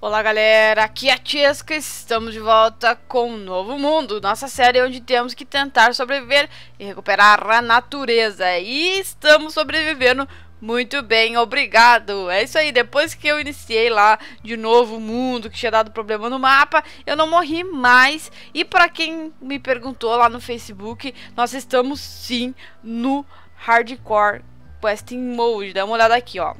Olá galera, aqui é a Tiesca, estamos de volta com um novo mundo, nossa série onde temos que tentar sobreviver e recuperar a natureza. E estamos sobrevivendo muito bem, obrigado. É isso aí, depois que eu iniciei lá de novo mundo, que tinha dado problema no mapa, eu não morri mais. E para quem me perguntou lá no Facebook, nós estamos sim no Hardcore Questing Mode. Dá uma olhada aqui, ó.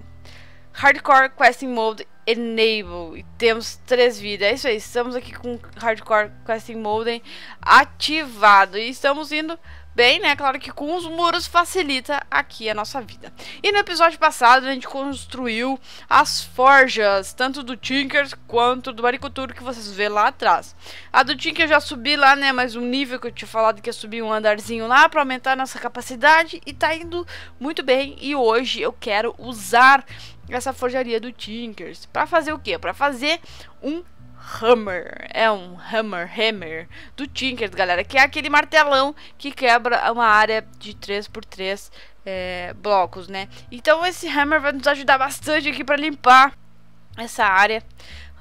Hardcore Questing Mode Enable. E temos três vidas. É isso aí. Estamos aqui com Hardcore Questing Mode ativado. E estamos indo bem, né? Claro que com os muros facilita aqui a nossa vida. E no episódio passado a gente construiu as forjas, tanto do Tinker quanto do Maricultura que vocês vê lá atrás. A do Tinker eu já subi lá, né? Mais um nível que eu tinha falado que ia subir um andarzinho lá para aumentar a nossa capacidade e tá indo muito bem. E hoje eu quero usar essa forjaria do Tinkers. Para fazer o quê? Para fazer um Hammer. É um Hammer, Hammer do Tinkers, galera. Que é aquele martelão que quebra uma área de 3x3 é, blocos, né? Então esse Hammer vai nos ajudar bastante aqui para limpar essa área.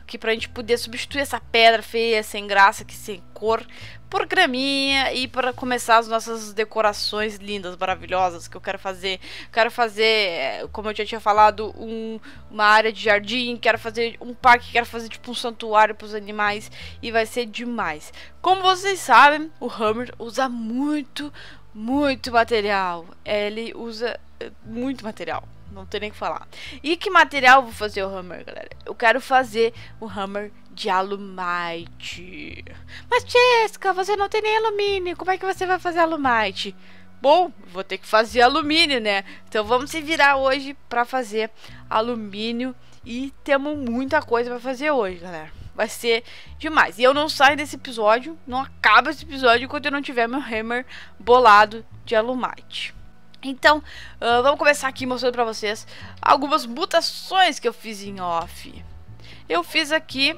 Aqui pra gente poder substituir essa pedra feia, sem graça, que sem cor por graminha e para começar as nossas decorações lindas, maravilhosas que eu quero fazer. Quero fazer, eh, como eu já tinha falado, um, uma área de jardim, quero fazer um parque, quero fazer tipo um santuário para os animais e vai ser demais. Como vocês sabem, o Hammer usa muito, muito material. Ele usa eh, muito material. Não tem nem o que falar. E que material vou fazer o Hammer, galera? Eu quero fazer o Hammer de alumite. Mas, Jessica, você não tem nem alumínio. Como é que você vai fazer alumite? Bom, vou ter que fazer alumínio, né? Então vamos se virar hoje para fazer alumínio. E temos muita coisa para fazer hoje, galera. Vai ser demais. E eu não saio desse episódio, não acaba esse episódio enquanto eu não tiver meu hammer bolado de alumite. Então, uh, vamos começar aqui mostrando para vocês algumas mutações que eu fiz em off. Eu fiz aqui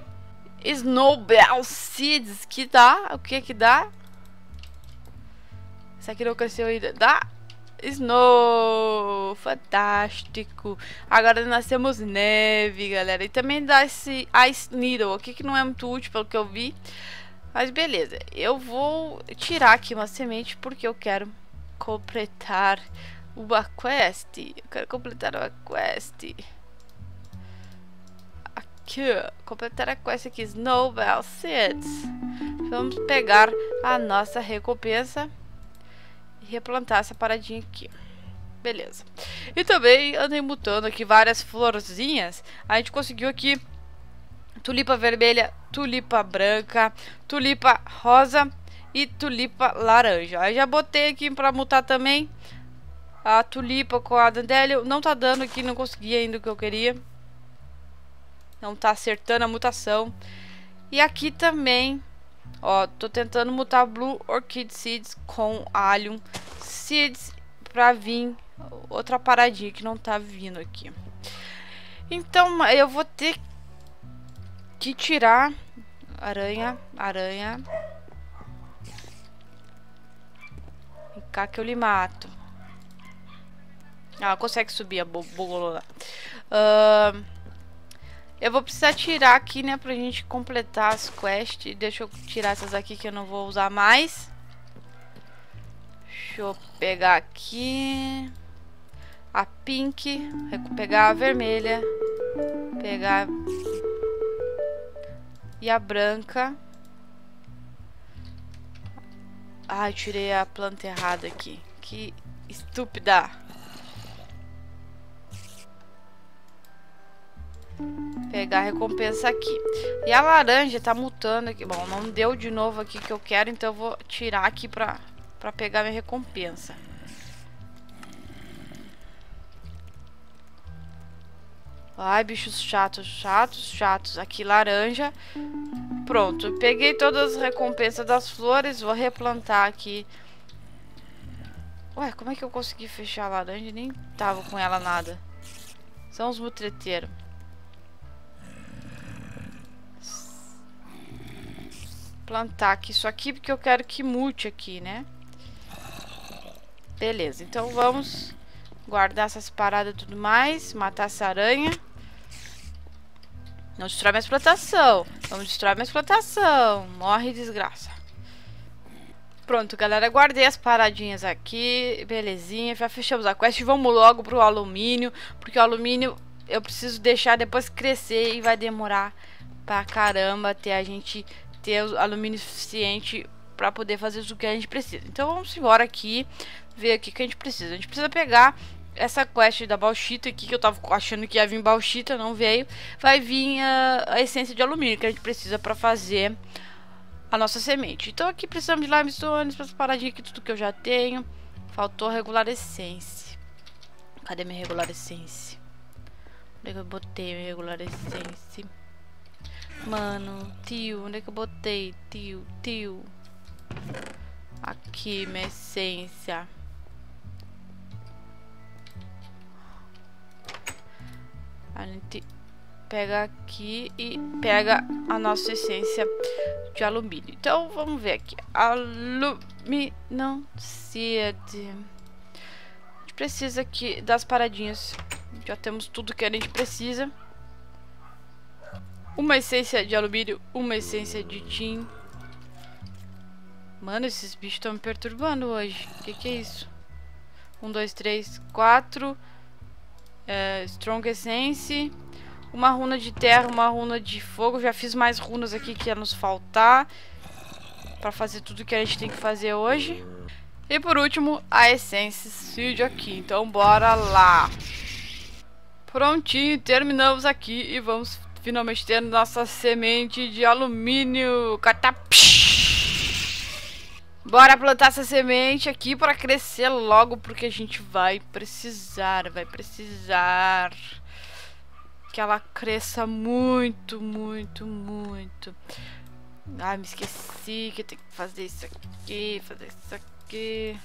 Snowbell Seeds, que dá, o que que dá? Isso aqui não cresceu ainda, dá Snow, fantástico. Agora nós temos neve, galera. E também dá esse Ice Needle aqui, que não é muito útil pelo que eu vi. Mas beleza, eu vou tirar aqui uma semente porque eu quero completar uma quest. Eu quero completar uma quest aqui, completar a quest aqui, Snowbell Seeds. Vamos pegar a nossa recompensa e replantar essa paradinha aqui. Beleza. E também andei mutando aqui várias florzinhas. A gente conseguiu aqui tulipa vermelha, tulipa branca, tulipa rosa e tulipa laranja. Aí já botei aqui pra mutar também a tulipa com a dandelion. Não tá dando aqui, não consegui ainda o que eu queria. Não tá acertando a mutação. E aqui também, ó, tô tentando mutar Blue Orchid Seeds com Allium Seeds pra vir outra paradinha que não tá vindo aqui. Então, eu vou ter que tirar aranha, aranha. Cá que eu lhe mato. Ah, consegue subir a bolona. Uh, eu vou precisar tirar aqui, né, pra gente completar as quests. Deixa eu tirar essas aqui que eu não vou usar mais. Deixa eu pegar aqui a pink, pegar a vermelha, pegar e a branca. Ai, tirei a planta errada aqui. Que estúpida. Pegar a recompensa aqui. E a laranja tá mutando aqui. Bom, não deu de novo aqui que eu quero, então eu vou tirar aqui pra, pra pegar minha recompensa. Ai, bichos chatos, chatos, chatos. Aqui, laranja. Pronto, peguei todas as recompensas das flores. Vou replantar aqui. Ué, como é que eu consegui fechar a laranja? Nem tava com ela nada. São os mutreteiros. plantar aqui isso aqui, porque eu quero que mute aqui, né? Beleza, então vamos guardar essas paradas e tudo mais, matar essa aranha. Não destrói minha explotação. Não destrói minha explotação. Morre, desgraça. Pronto, galera. Guardei as paradinhas aqui. Belezinha. Já fechamos a quest. Vamos logo pro alumínio. Porque o alumínio eu preciso deixar depois crescer e vai demorar pra caramba até a gente ter alumínio suficiente para poder fazer o que a gente precisa. Então vamos embora aqui, ver o que a gente precisa. A gente precisa pegar essa quest da bauxita aqui, que eu tava achando que ia vir bauxita, não veio. Vai vir a, a essência de alumínio que a gente precisa para fazer a nossa semente. Então aqui precisamos de limestones, para paradinhas aqui, tudo que eu já tenho. Faltou regular essência. Cadê minha regular essência? Onde é que eu botei minha regular essência? Mano, tio, onde é que eu botei? Tio, tio. Aqui, minha essência. A gente pega aqui e pega a nossa essência de alumínio. Então, vamos ver aqui. Alumínio. A gente precisa aqui das paradinhas. Já temos tudo que a gente precisa. Uma essência de alumínio, uma essência de tin. Mano, esses bichos estão me perturbando hoje. O que, que é isso? Um, dois, três, quatro. É, strong Essence. Uma runa de terra, uma runa de fogo. Já fiz mais runas aqui que ia nos faltar. Pra fazer tudo que a gente tem que fazer hoje. E por último, a Essence Seed aqui. Então bora lá. Prontinho, terminamos aqui e vamos finalmente ter nossa semente de alumínio. Catapsh! Bora plantar essa semente aqui para crescer logo, porque a gente vai precisar, vai precisar que ela cresça muito, muito, muito. Ai, me esqueci que tem que fazer isso aqui, fazer isso aqui.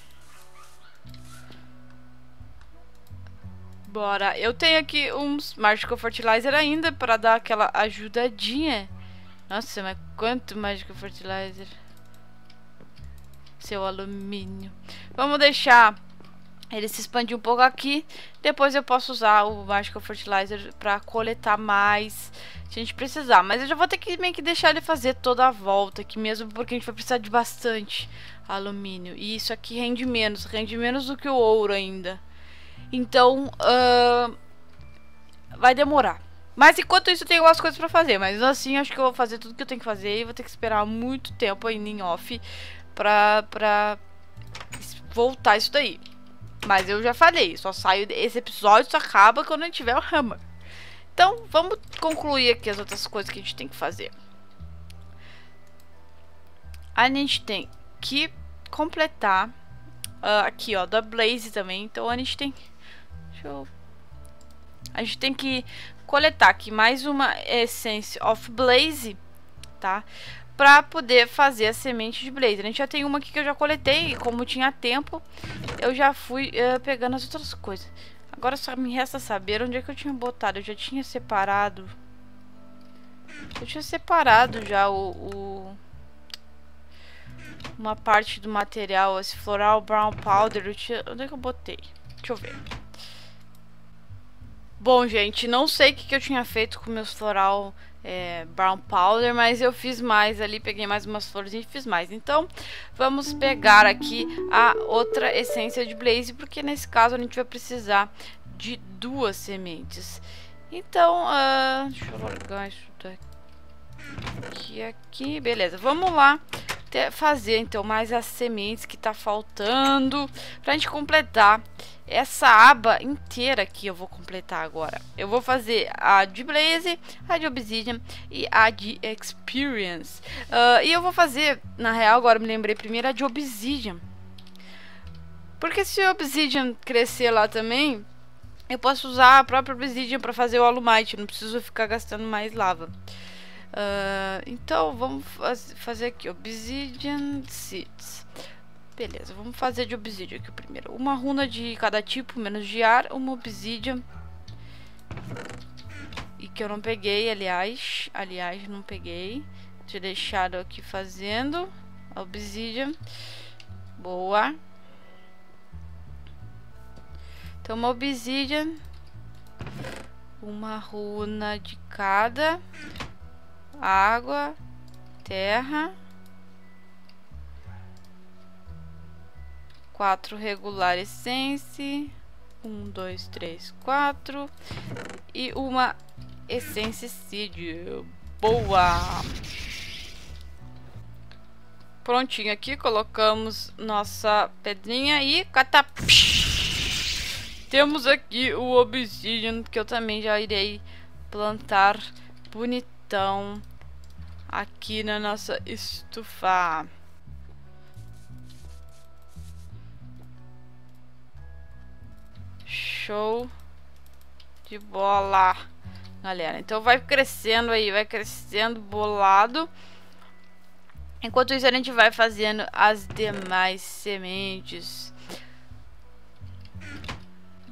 Bora. Eu tenho aqui uns Magical Fertilizer ainda para dar aquela ajudadinha. Nossa, mas quanto Magical Fertilizer? Seu alumínio. Vamos deixar ele se expandir um pouco aqui. Depois eu posso usar o Magical Fertilizer para coletar mais se a gente precisar. Mas eu já vou ter que meio que deixar ele fazer toda a volta aqui mesmo, porque a gente vai precisar de bastante alumínio. E isso aqui rende menos, rende menos do que o ouro ainda. Então, uh, vai demorar. Mas enquanto isso, eu tenho algumas coisas pra fazer. Mas assim, acho que eu vou fazer tudo que eu tenho que fazer. E vou ter que esperar muito tempo ainda em off pra, pra voltar isso daí. Mas eu já falei, só saio. Esse episódio só acaba quando a gente tiver o Hammer. Então, vamos concluir aqui as outras coisas que a gente tem que fazer. A gente tem que completar uh, aqui, ó, da Blaze também. Então, a gente tem Deixa eu... A gente tem que coletar aqui mais uma Essence of Blaze, tá? Pra poder fazer a semente de Blaze. A gente já tem uma aqui que eu já coletei e como tinha tempo, eu já fui uh, pegando as outras coisas. Agora só me resta saber onde é que eu tinha botado. Eu já tinha separado... Eu tinha separado já o... o uma parte do material, esse floral brown powder. Tinha... Onde é que eu botei? Deixa eu ver. Bom, gente, não sei o que, que eu tinha feito com meus floral é, brown powder, mas eu fiz mais ali, peguei mais umas florzinhas e fiz mais. Então, vamos pegar aqui a outra essência de blaze, porque nesse caso a gente vai precisar de duas sementes. Então, uh, deixa eu largar isso daqui, aqui, beleza. Vamos lá fazer então mais as sementes que tá faltando pra gente completar essa aba inteira aqui eu vou completar agora. Eu vou fazer a de Blaze, a de Obsidian e a de Experience. Uh, e eu vou fazer, na real, agora me lembrei primeiro a de Obsidian. Porque se o Obsidian crescer lá também, eu posso usar a própria Obsidian para fazer o Alumite. Não preciso ficar gastando mais lava. Uh, então, vamos faz fazer aqui, Obsidian Seeds. Beleza, vamos fazer de obsidian aqui primeiro. Uma runa de cada tipo, menos de ar, uma obsidian. E que eu não peguei, aliás. Aliás, não peguei. Tinha deixado aqui fazendo. A obsidian. Boa. Então, uma obsidian. Uma runa de cada. Água. Terra. Quatro regular essence. Um, dois, três, quatro. E uma essência seed. Boa! Prontinho aqui, colocamos nossa pedrinha e catap... Temos aqui o obsidian, que eu também já irei plantar bonitão aqui na nossa estufa. Show de bola, galera. Então vai crescendo aí, vai crescendo bolado. Enquanto isso, a gente vai fazendo as demais sementes.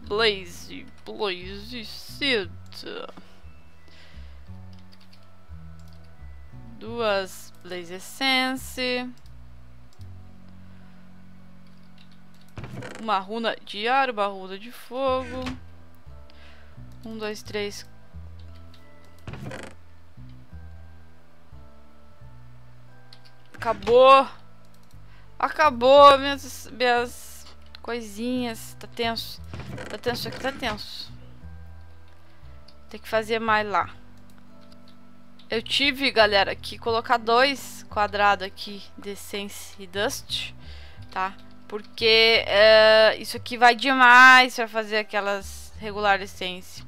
Blaze, Blaze Seed. Duas Blaze Essence. Uma runa de ar, uma runa de fogo. Um, dois, três, Acabou. Acabou minhas, minhas coisinhas. Tá tenso. Tá tenso aqui, tá tenso. Tem que fazer mais lá. Eu tive, galera, que colocar dois quadrados aqui de Sense e Dust, tá? Porque é, isso aqui vai demais pra fazer aquelas regular Sense.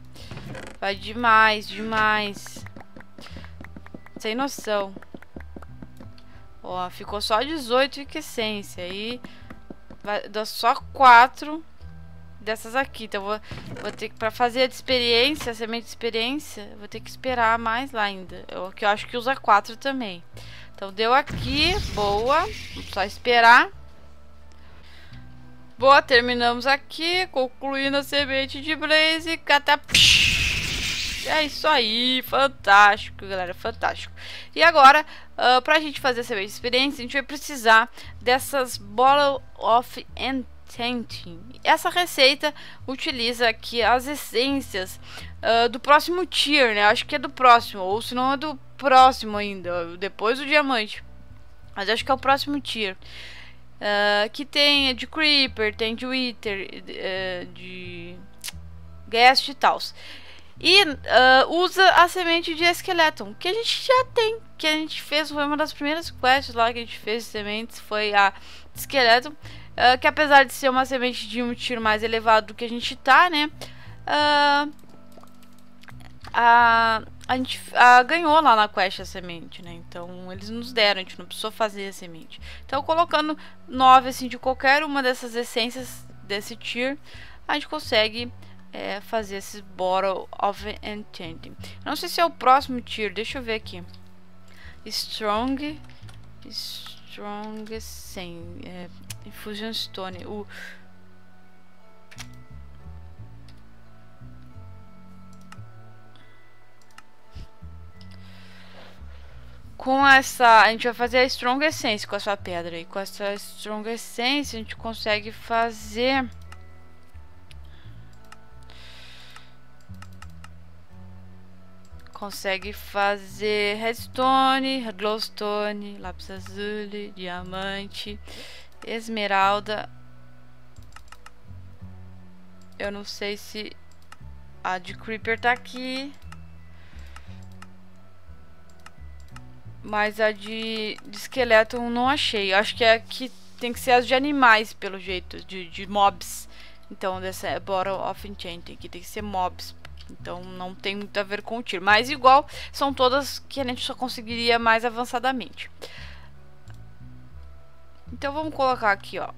Vai demais, demais. Sem noção. Ó, ficou só 18 de essência. Aí vai dar só 4 dessas aqui. Então vou, vou ter que, pra fazer a de experiência, a semente de experiência, vou ter que esperar mais lá ainda. Eu, que eu acho que usa 4 também. Então deu aqui, boa. Só esperar. Boa, terminamos aqui, concluindo a semente de Blaze. Catapsh. É isso aí, fantástico, galera, fantástico. E agora, uh, pra gente fazer essa experiência, a gente vai precisar dessas Bottle of Enchanting. Essa receita utiliza aqui as essências uh, do próximo tier, né? Acho que é do próximo, ou se não é do próximo ainda, depois do diamante. Mas acho que é o próximo tier. Uh, que tem de Creeper, tem de Wither, de Guest e tal e uh, usa a semente de esqueleton, que a gente já tem, que a gente fez, foi uma das primeiras quests lá que a gente fez de sementes, foi a esqueleton, uh, que apesar de ser uma semente de um tiro mais elevado do que a gente tá, né, uh, a, a gente a, ganhou lá na quest a semente, né, então eles nos deram, a gente não precisou fazer a semente. Então colocando nove assim de qualquer uma dessas essências desse tier, a gente consegue é, fazer esses Bottle of Enchanting. Não sei se é o próximo tier, deixa eu ver aqui. Strong, Strong sem é, Infusion Stone. O com essa, a gente vai fazer a Strong Essence com essa pedra e com essa Strong Essence a gente consegue fazer consegue fazer redstone, glowstone, lápis azul, diamante, esmeralda. Eu não sei se a de creeper tá aqui. Mas a de, de esqueleto eu não achei. Acho que é que tem que ser as de animais, pelo jeito, de, de mobs. Então, dessa Bottle of Enchanting, que tem que ser mobs então não tem muito a ver com o tiro. Mas igual, são todas que a gente só conseguiria mais avançadamente. Então vamos colocar aqui, ó.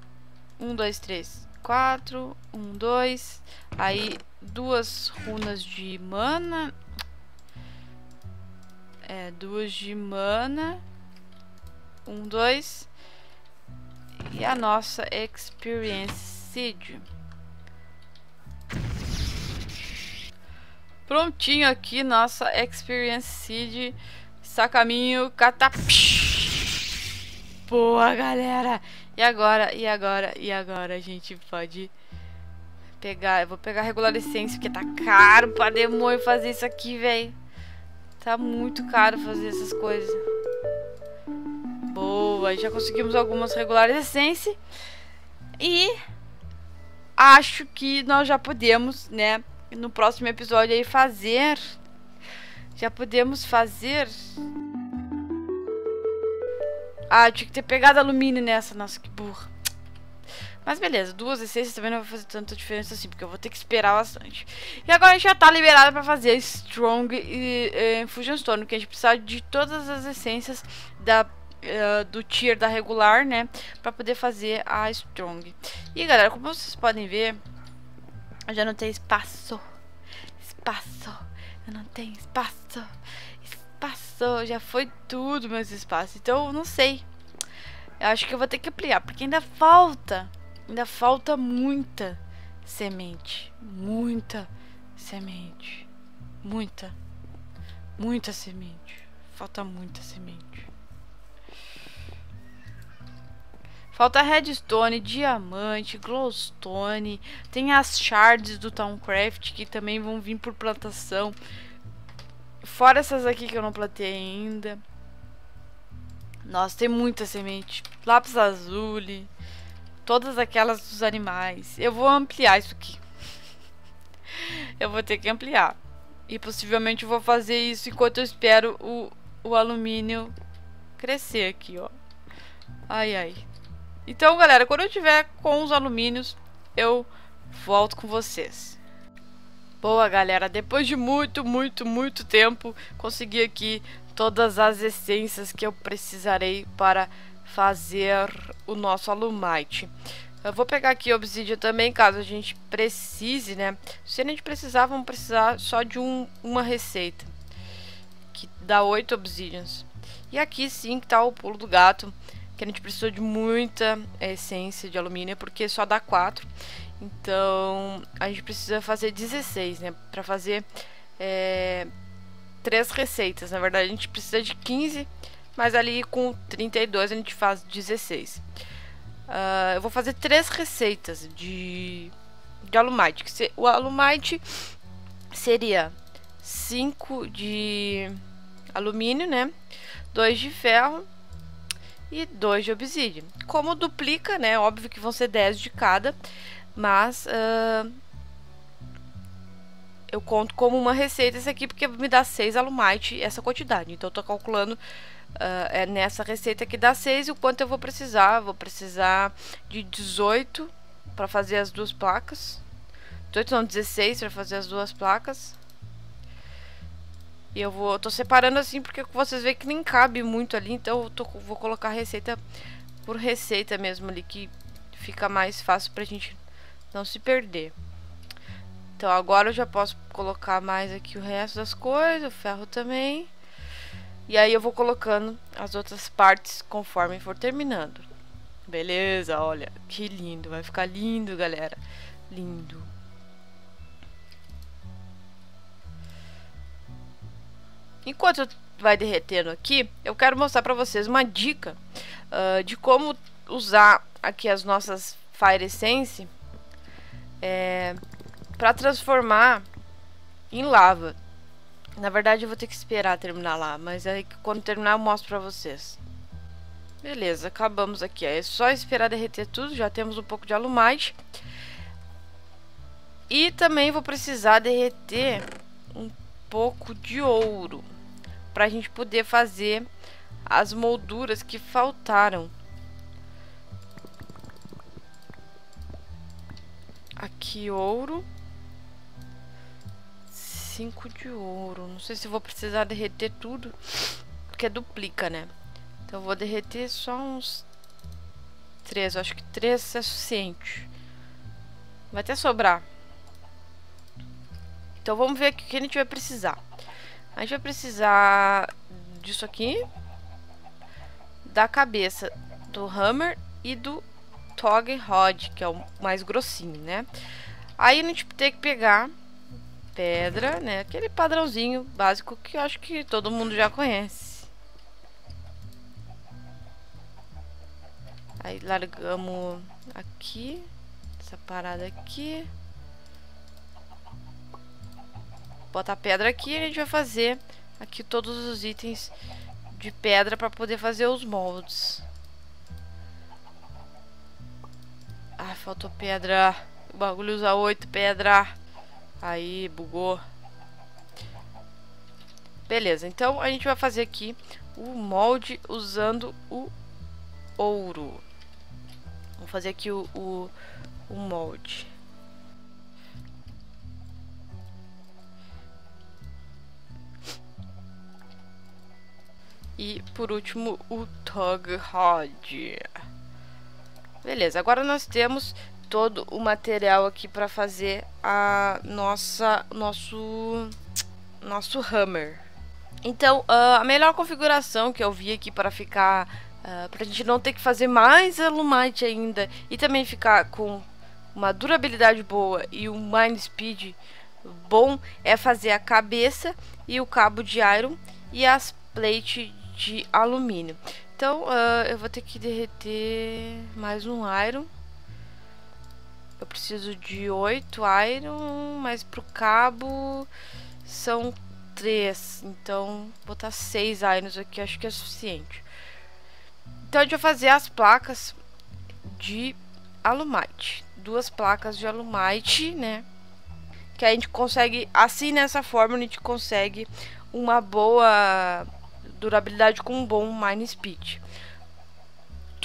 Um, dois, três, quatro. Um, dois. Aí duas runas de mana. É, duas de mana. Um, dois. E a nossa Experience Seed. Prontinho aqui, nossa Experience Seed. Está caminho. Boa, galera! E agora, e agora, e agora a gente pode Pegar, eu vou pegar regular essência, porque tá caro pra demônio fazer isso aqui, velho. Tá muito caro fazer essas coisas. Boa, já conseguimos algumas regulares essência. E acho que nós já podemos, né, no próximo episódio aí fazer já podemos fazer Ah, tinha que ter pegado alumínio nessa, nossa, que burra. Mas beleza, duas essências também não vai fazer tanta diferença assim, porque eu vou ter que esperar bastante. E agora a gente já tá liberado pra fazer Strong e, e Fusion Stone, que a gente precisa de todas as essências da uh, do tier da regular, né? Pra poder fazer a strong. E galera, como vocês podem ver, eu já não tenho espaço. Espaço. Eu não tenho espaço. Espaço. Já foi tudo meus espaços. Então, não sei. Eu acho que eu vou ter que ampliar, porque ainda falta. Ainda falta muita semente. Muita semente. Muita. Muita semente. Falta muita semente. Falta redstone, diamante, glowstone. Tem as shards do Towncraft que também vão vir por plantação. Fora essas aqui que eu não plantei ainda. Nossa, tem muita semente. Lápis azul. Todas aquelas dos animais. Eu vou ampliar isso aqui. eu vou ter que ampliar. E possivelmente vou fazer isso enquanto eu espero o, o alumínio crescer aqui, ó. Ai, ai. Então, galera, quando eu tiver com os alumínios, eu volto com vocês. Boa, galera, depois de muito, muito, muito tempo, consegui aqui todas as essências que eu precisarei para fazer o nosso alumite. Eu vou pegar aqui obsidian também, caso a gente precise, né? Se a gente precisar, vamos precisar só de um, uma receita. Que dá 8 obsidians. E aqui sim que tá o pulo do gato que a gente precisou de muita essência de alumínio, porque só dá 4. Então, a gente precisa fazer 16, né? Pra fazer é, 3 receitas. Na verdade, a gente precisa de 15, mas ali com 32 a gente faz 16. Uh, eu vou fazer 3 receitas de, de alumite. O alumite seria 5 de alumínio, né? 2 de ferro e 2 de obsidian. Como duplica, né? Óbvio que vão ser 10 de cada, mas uh, eu conto como uma receita esse aqui porque me dá 6 alumite essa quantidade. Então eu tô calculando uh, é nessa receita que dá 6 e o quanto eu vou precisar. Vou precisar de 18 para fazer as duas placas. 18 não, 16 para fazer as duas placas. E eu vou, tô separando assim porque vocês veem que nem cabe muito ali, então eu tô, vou colocar receita por receita mesmo ali, que fica mais fácil pra gente não se perder. Então agora eu já posso colocar mais aqui o resto das coisas, o ferro também. E aí eu vou colocando as outras partes conforme for terminando. Beleza, olha, que lindo, vai ficar lindo, galera. Lindo. Enquanto vai derretendo aqui, eu quero mostrar para vocês uma dica uh, de como usar aqui as nossas Fire Essence é, para transformar em lava. Na verdade, eu vou ter que esperar terminar lá, mas aí quando terminar eu mostro para vocês. Beleza, acabamos aqui. É só esperar derreter tudo, já temos um pouco de alumite. E também vou precisar derreter um pouco de ouro para a gente poder fazer as molduras que faltaram. Aqui ouro. Cinco de ouro. Não sei se vou precisar derreter tudo, porque duplica, né? Então vou derreter só uns três. Eu acho que três é suficiente. Vai até sobrar. Então vamos ver o que a gente vai precisar. A gente vai precisar disso aqui. Da cabeça do hammer e do tog rod, que é o mais grossinho, né? Aí a gente tem que pegar pedra, né? Aquele padrãozinho básico que eu acho que todo mundo já conhece. Aí largamos aqui, essa parada aqui. botar pedra aqui e a gente vai fazer aqui todos os itens de pedra para poder fazer os moldes. Ah, faltou pedra. O bagulho usa oito pedra. Aí, bugou. Beleza, então a gente vai fazer aqui o molde usando o ouro. Vou fazer aqui o, o, o molde. E por último o Tug Rod. Beleza, agora nós temos todo o material aqui para fazer a nossa nosso nosso hammer. Então, uh, a melhor configuração que eu vi aqui para ficar uh, para a gente não ter que fazer mais alumite ainda e também ficar com uma durabilidade boa e um mind speed bom é fazer a cabeça e o cabo de iron e as plates de alumínio. Então, uh, eu vou ter que derreter mais um iron. Eu preciso de 8 iron, mas pro cabo são 3. Então, botar 6 irons aqui, acho que é suficiente. Então, a gente vai fazer as placas de alumite. Duas placas de alumite, né? Que a gente consegue, assim, nessa forma, a gente consegue uma boa durabilidade com um bom mine speed.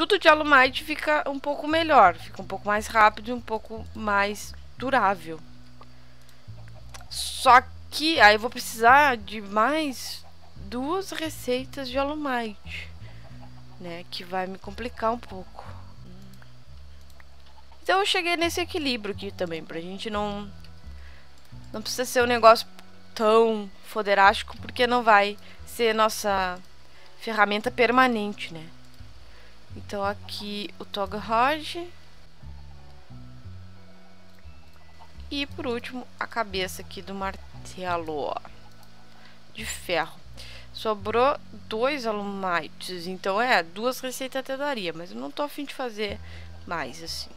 Tudo de alumite fica um pouco melhor, fica um pouco mais rápido e um pouco mais durável. Só que aí eu vou precisar de mais duas receitas de alumite, né, que vai me complicar um pouco. Então eu cheguei nesse equilíbrio aqui também, pra gente não não precisa ser um negócio tão foderástico, porque não vai ser nossa ferramenta permanente, né? Então aqui o toga. E por último a cabeça aqui do martelo de ferro. Sobrou dois alumites, então é, duas receitas até daria, mas eu não tô afim de fazer mais assim.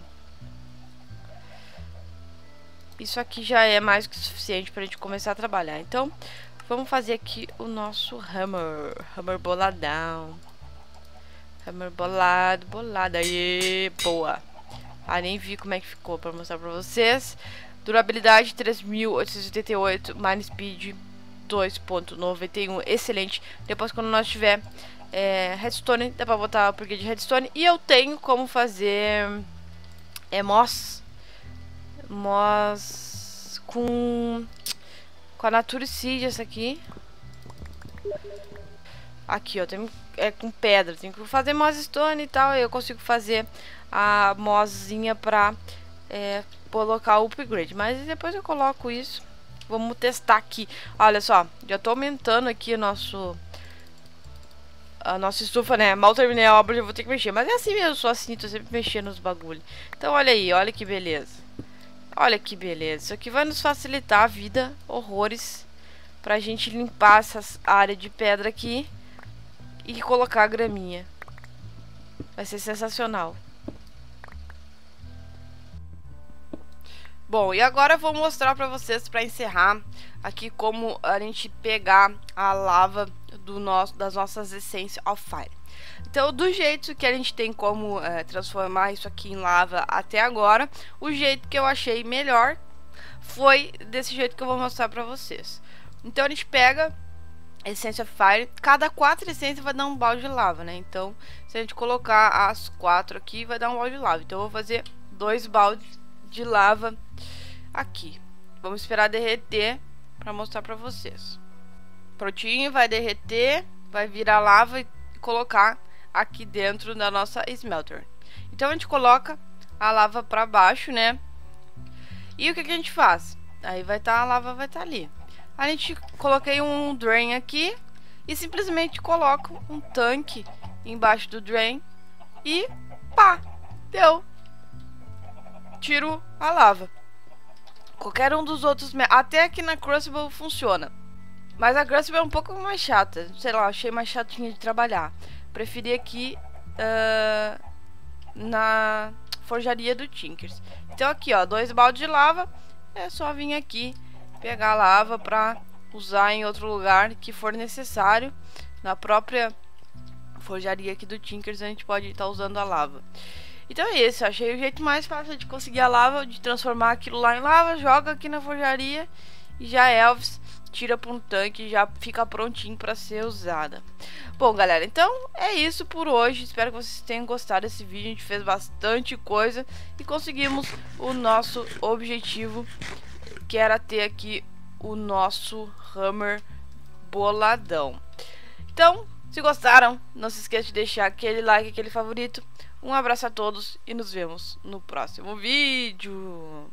Isso aqui já é mais que suficiente para a gente começar a trabalhar. Então, Vamos fazer aqui o nosso hammer. Hammer boladão. Hammer bolado, bolado. Aí, boa. Ah, nem vi como é que ficou pra mostrar pra vocês. Durabilidade 3888, Mine Speed 2.91, excelente. Depois quando nós tiver é, redstone, dá pra botar o porquê de redstone. E eu tenho como fazer é, moss, moss com com a Naturicide essa aqui. Aqui, ó, tem, é com pedra. Tem que fazer moss stone e tal. eu consigo fazer a moszinha pra é, colocar o upgrade. Mas depois eu coloco isso. Vamos testar aqui. Olha só, já tô aumentando aqui o nosso... A nossa estufa, né? Mal terminei a obra, já vou ter que mexer. Mas é assim mesmo, sou assim, tô sempre mexendo nos bagulhos. Então olha aí, olha que beleza. Olha que beleza. Isso aqui vai nos facilitar a vida, horrores, pra gente limpar essa área de pedra aqui e colocar a graminha. Vai ser sensacional. Bom, e agora eu vou mostrar pra vocês, pra encerrar, aqui como a gente pegar a lava do nosso, das nossas essências of fire. Então, do jeito que a gente tem como é, transformar isso aqui em lava até agora, o jeito que eu achei melhor foi desse jeito que eu vou mostrar pra vocês. Então, a gente pega essência fire, cada quatro essências vai dar um balde de lava, né? Então, se a gente colocar as quatro aqui, vai dar um balde de lava. Então, eu vou fazer dois baldes de lava aqui. Vamos esperar derreter para mostrar para vocês. Prontinho, vai derreter, vai virar lava e colocar aqui dentro da nossa smelter. Então a gente coloca a lava para baixo, né? E o que, que, a gente faz? Aí vai estar tá, a lava vai estar tá ali. A gente coloquei um drain aqui e simplesmente coloco um tanque embaixo do drain e pá, deu. Tiro a lava. Qualquer um dos outros, até aqui na Crucible funciona. Mas a Crucible é um pouco mais chata, sei lá, achei mais chatinha de trabalhar preferi aqui uh, na forjaria do Tinkers. Então aqui, ó, dois baldes de lava, é só vir aqui pegar lava para usar em outro lugar que for necessário. Na própria forjaria aqui do Tinkers a gente pode estar tá usando a lava. Então é isso, achei o jeito mais fácil de conseguir a lava, de transformar aquilo lá em lava, joga aqui na forjaria e já Elvis tira para um tanque e já fica prontinho para ser usada. Bom, galera, então é isso por hoje. Espero que vocês tenham gostado desse vídeo. A gente fez bastante coisa e conseguimos o nosso objetivo, que era ter aqui o nosso Hammer boladão. Então, se gostaram, não se esqueça de deixar aquele like, aquele favorito. Um abraço a todos e nos vemos no próximo vídeo.